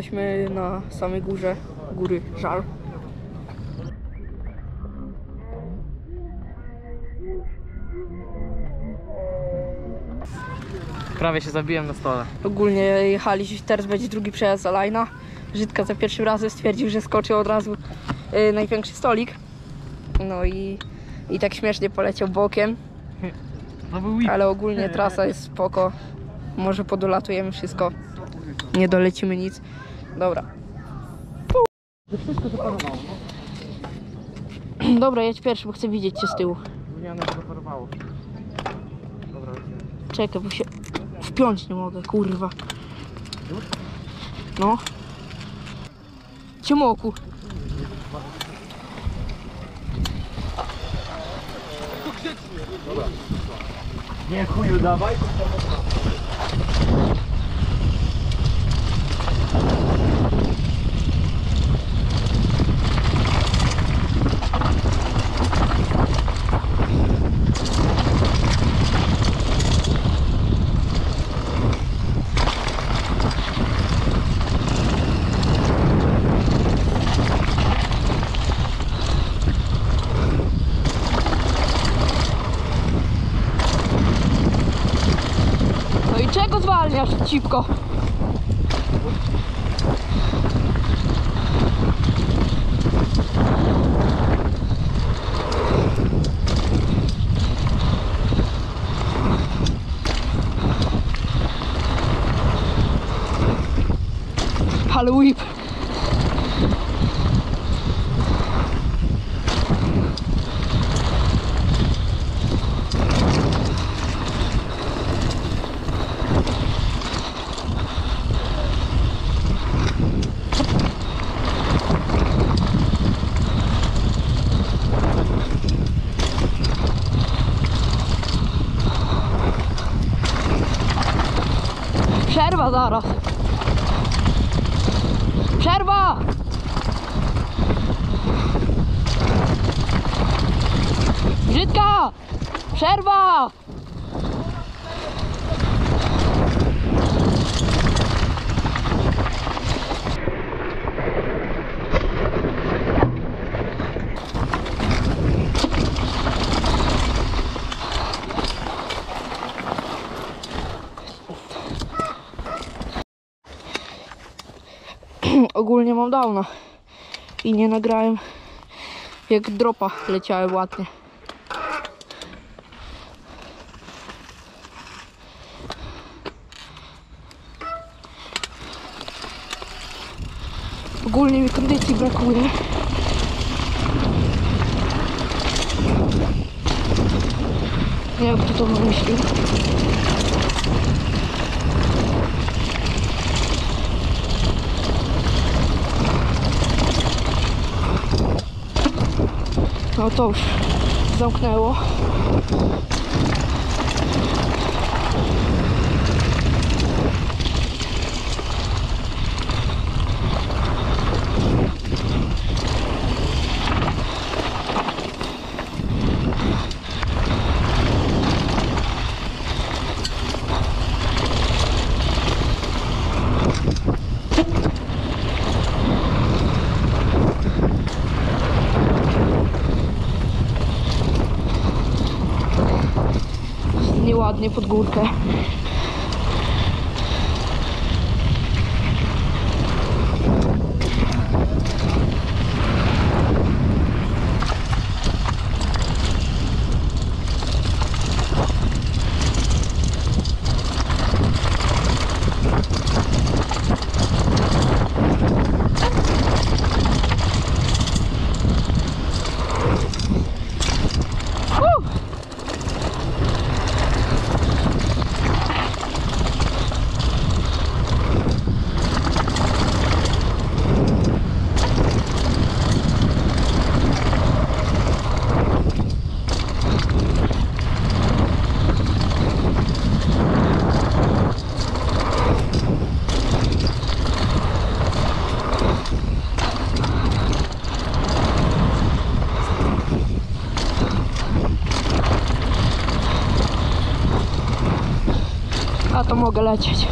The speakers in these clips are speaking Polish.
Jesteśmy na samej górze góry Żal. Prawie się zabiłem na stole. Ogólnie jechaliśmy, teraz będzie drugi przejazd za Lajna. Żydka za pierwszym razem stwierdził, że skoczył od razu y, największy stolik. No i, i tak śmiesznie poleciał bokiem, ale ogólnie trasa jest spoko. Może podolatujemy wszystko. Nie dolecimy nic. Dobra. Dobra, jedź pierwszy, bo chcę widzieć cię z tyłu. Lecimy. Czekaj, bo się wpiąć nie mogę, kurwa. No. Ciemoku. Nie chuju dawaj. No i czego zwalniasz, cipko? Ale whip. Przerwa zaraz. Przerwa! Brzydka! Przerwa! Ogólnie mam downa i nie nagrałem jak dropa leciałem ładnie. Ogólnie mi kondycji brakuje. Nie wiem kto to wymyślił. No to już zamknęło. Nieładnie pod górkę. mogę lecieć.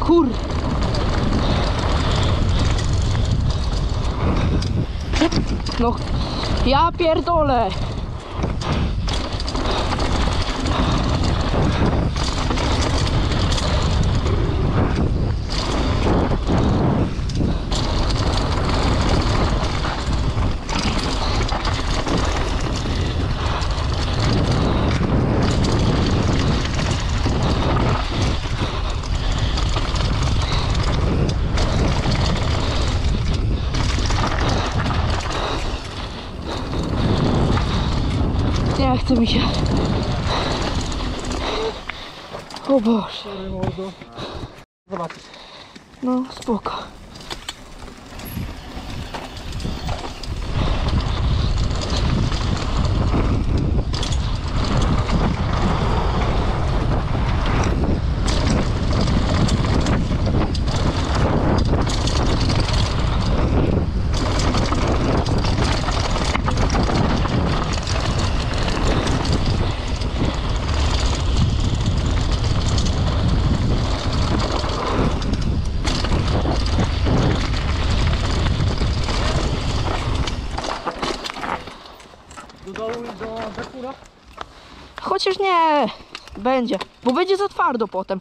Kur... No, ja pierdolę. O Boże. Zobaczysz. No, spoko. Do dołu i do Bekura? Chociaż nie, będzie, bo będzie za twardo potem.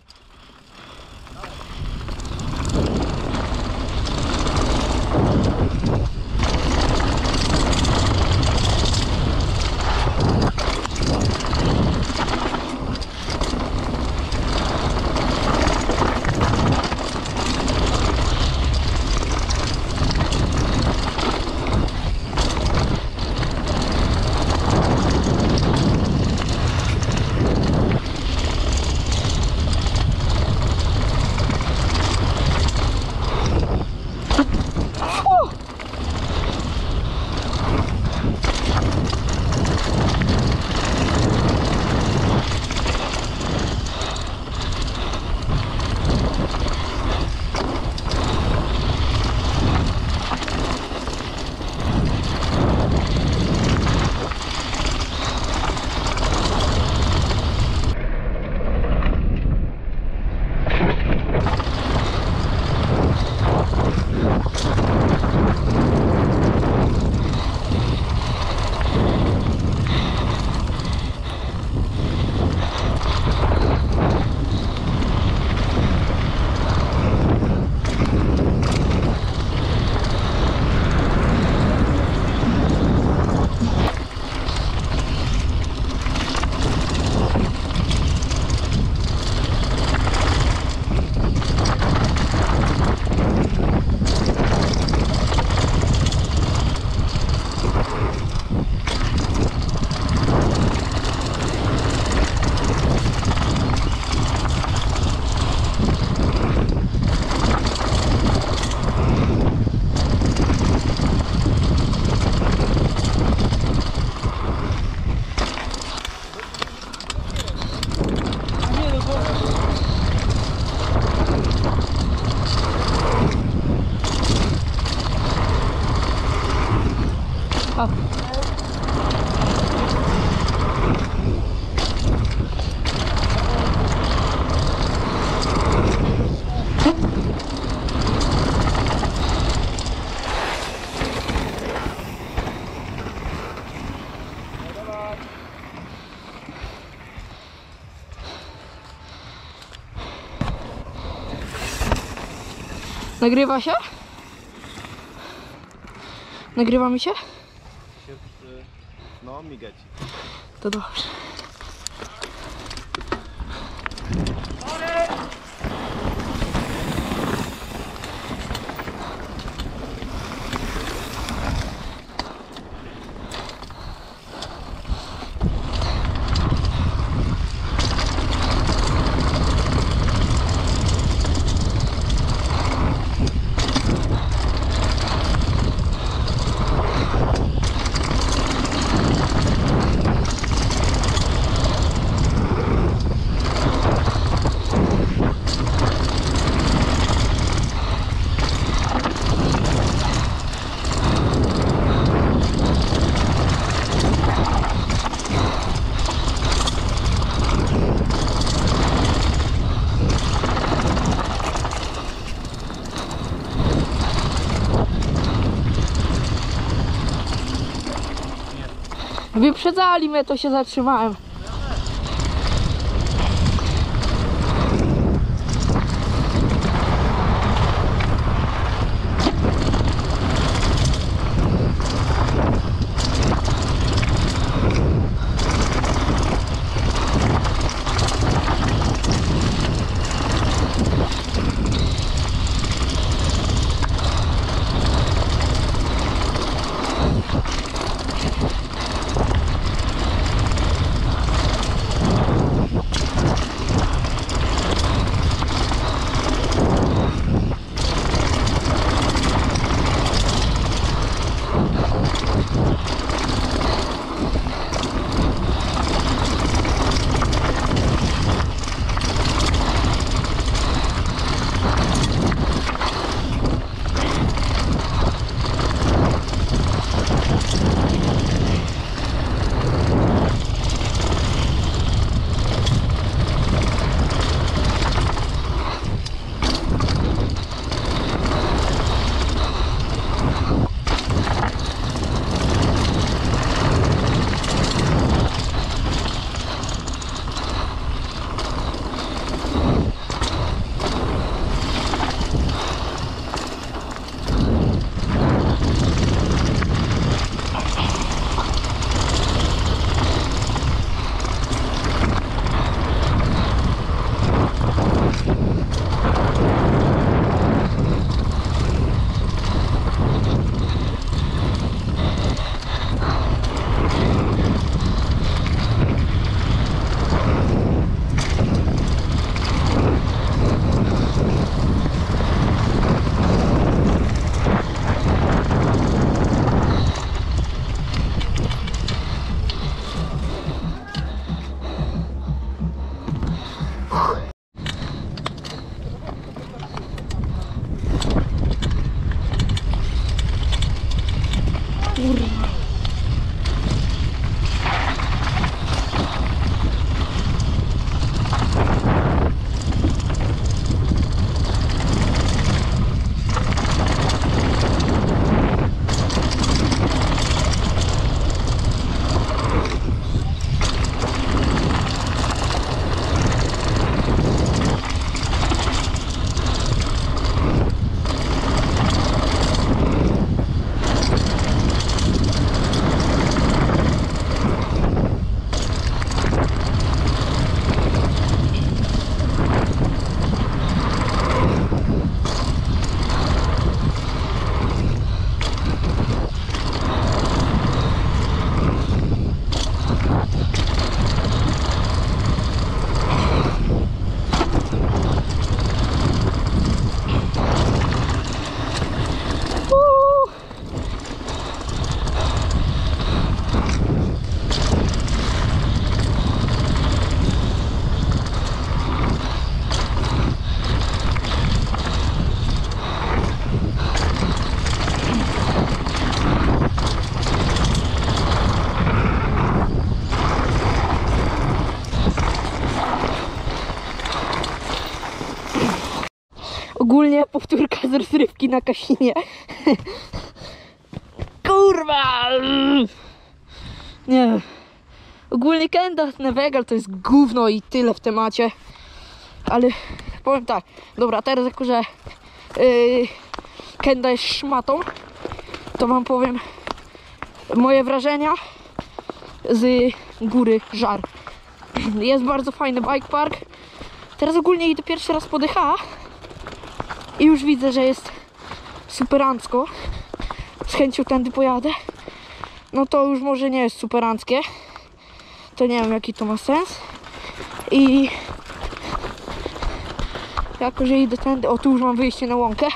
Nagrywa się? Nagrywa mi się? No, migać. To dobrze. Wyprzedzali mnie, to się zatrzymałem. you Ogólnie powtórka z rozrywki na Kasinie. Kurwa! Nie. Ogólnie Kenda Nevegal to jest gówno i tyle w temacie. Ale powiem tak. Dobra, teraz jako, że yy, Kenda jest szmatą, to wam powiem moje wrażenia z góry Żar. Jest bardzo fajny bike park. Teraz ogólnie idę pierwszy raz po i już widzę, że jest superancko. Z chęcią tędy pojadę. No to już może nie jest superanckie. To nie wiem jaki to ma sens. I jako, że idę tędy, o tu już mam wyjście na łąkę.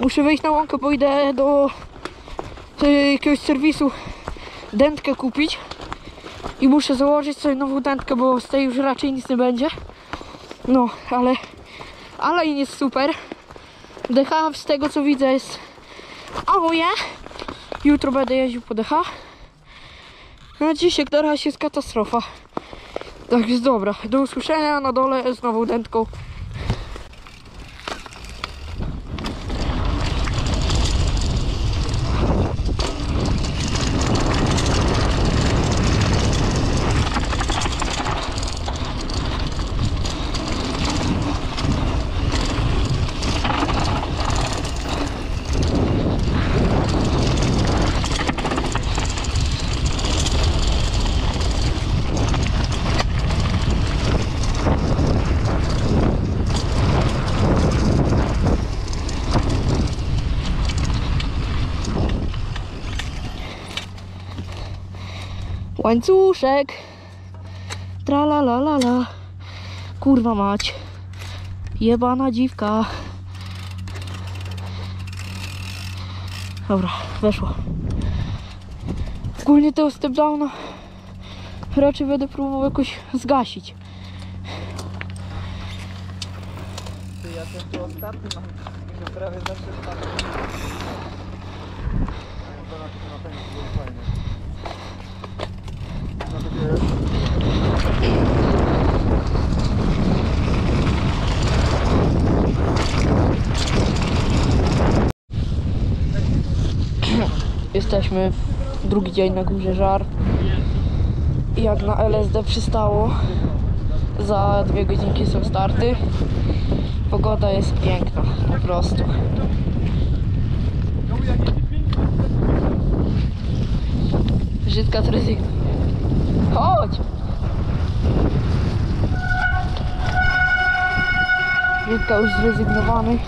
Muszę wyjść na łąkę, bo idę do e, jakiegoś serwisu dętkę kupić. I muszę założyć sobie nową dętkę, bo z tej już raczej nic nie będzie. No, ale ale jest super. DH z tego co widzę jest auje. Jutro będę jeździł po DH. Na dzisiaj razie jest katastrofa. Tak jest dobra. Do usłyszenia na dole z nową dętką. Łańcuszek. Tra la la la la. Kurwa mać. Jebana dziwka. Dobra, weszło. Ogólnie tego step downa raczej będę próbował jakoś zgasić. Ty, ja ten tu ostatni mam. Prawie zawsze spadł. To na to na pewno było fajne. No to wiesz. Jesteśmy w drugi dzień na górze żar. Jak na LSD przystało, za dwie godzinki są starty. Pogoda jest piękna, po prostu. Brzydka tryzyk. Chodź! Brzydka już zrezygnowany.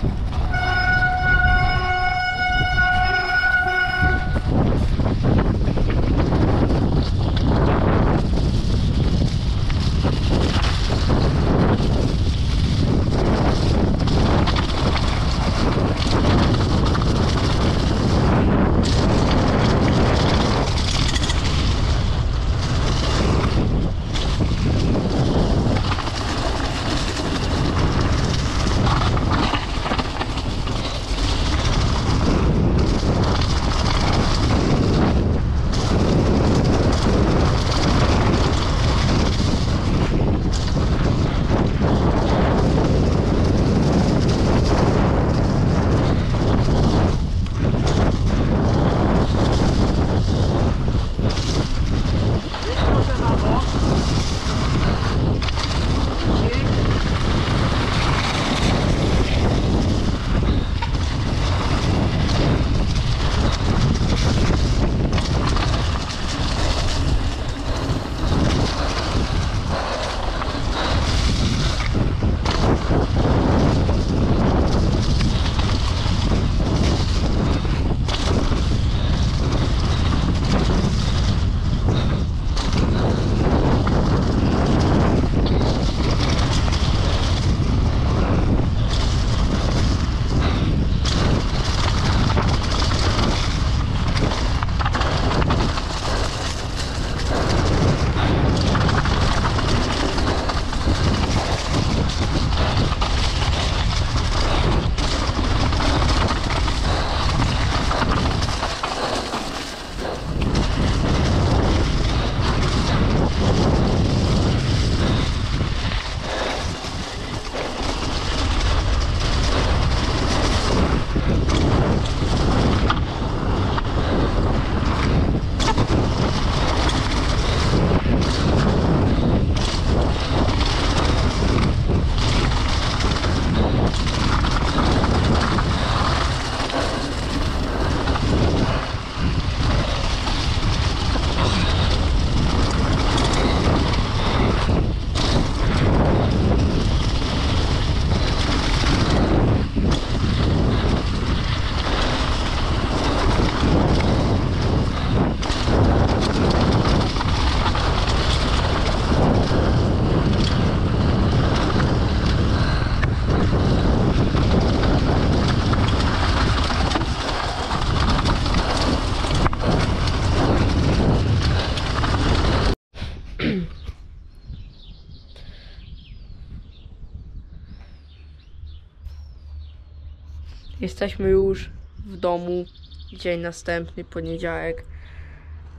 Jesteśmy już w domu. Dzień następny, poniedziałek,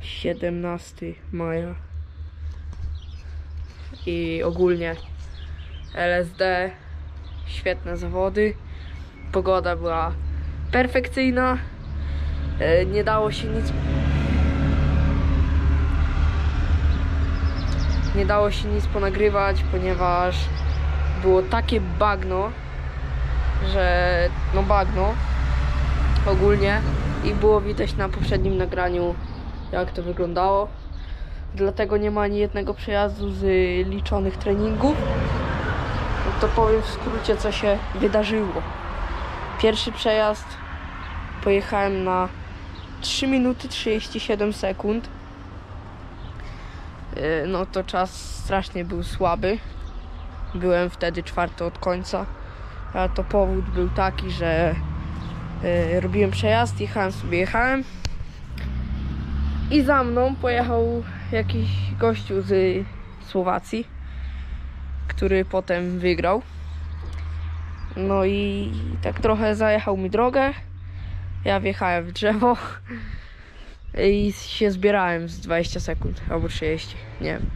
17 maja. I ogólnie LSD, świetne zawody. Pogoda była perfekcyjna. E, Nie dało się nic. Nie dało się nic ponagrywać, ponieważ było takie bagno, że no bagno ogólnie i było widać na poprzednim nagraniu jak to wyglądało. Dlatego nie ma ani jednego przejazdu z y, liczonych treningów. No to powiem w skrócie co się wydarzyło. Pierwszy przejazd pojechałem na 3 minuty 37 sekund. y, no to czas strasznie był słaby. Byłem wtedy czwarty od końca. A to powód był taki, że y, robiłem przejazd, jechałem sobie, jechałem. I za mną pojechał jakiś gościu z Słowacji, który potem wygrał. No i tak trochę zajechał mi drogę. Ja wjechałem w drzewo i się zbierałem z 20 sekund albo 30, nie wiem.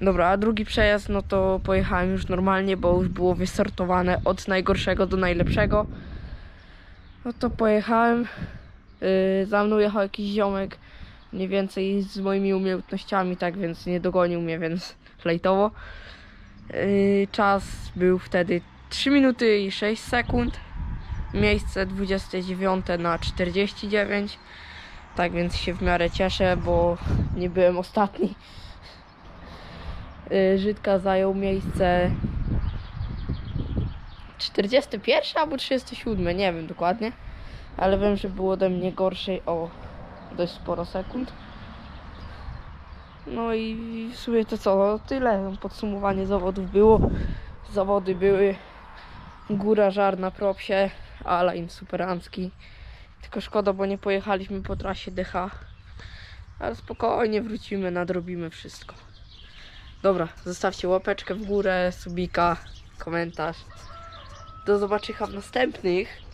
Dobra, a drugi przejazd, no to pojechałem już normalnie, bo już było wystartowane od najgorszego do najlepszego. No to pojechałem. Yy, za mną jechał jakiś ziomek, mniej więcej z moimi umiejętnościami, tak więc nie dogonił mnie, więc lejtowo. Yy, czas był wtedy 3 minuty i 6 sekund. Miejsce 29 na 49. Tak więc się w miarę cieszę, bo nie byłem ostatni. Yy, Żydka zajął miejsce 41 albo 37, nie wiem dokładnie. Ale wiem, że było ode mnie gorszej o dość sporo sekund. No i w sumie to co, no tyle. Podsumowanie zawodów było. Zawody były. Góra żar na propsie, Alain superancki. Tylko szkoda, bo nie pojechaliśmy po trasie DH. Ale spokojnie wrócimy, nadrobimy wszystko. Dobra, zostawcie łapeczkę w górę, subika, komentarz. Do zobaczenia w następnych.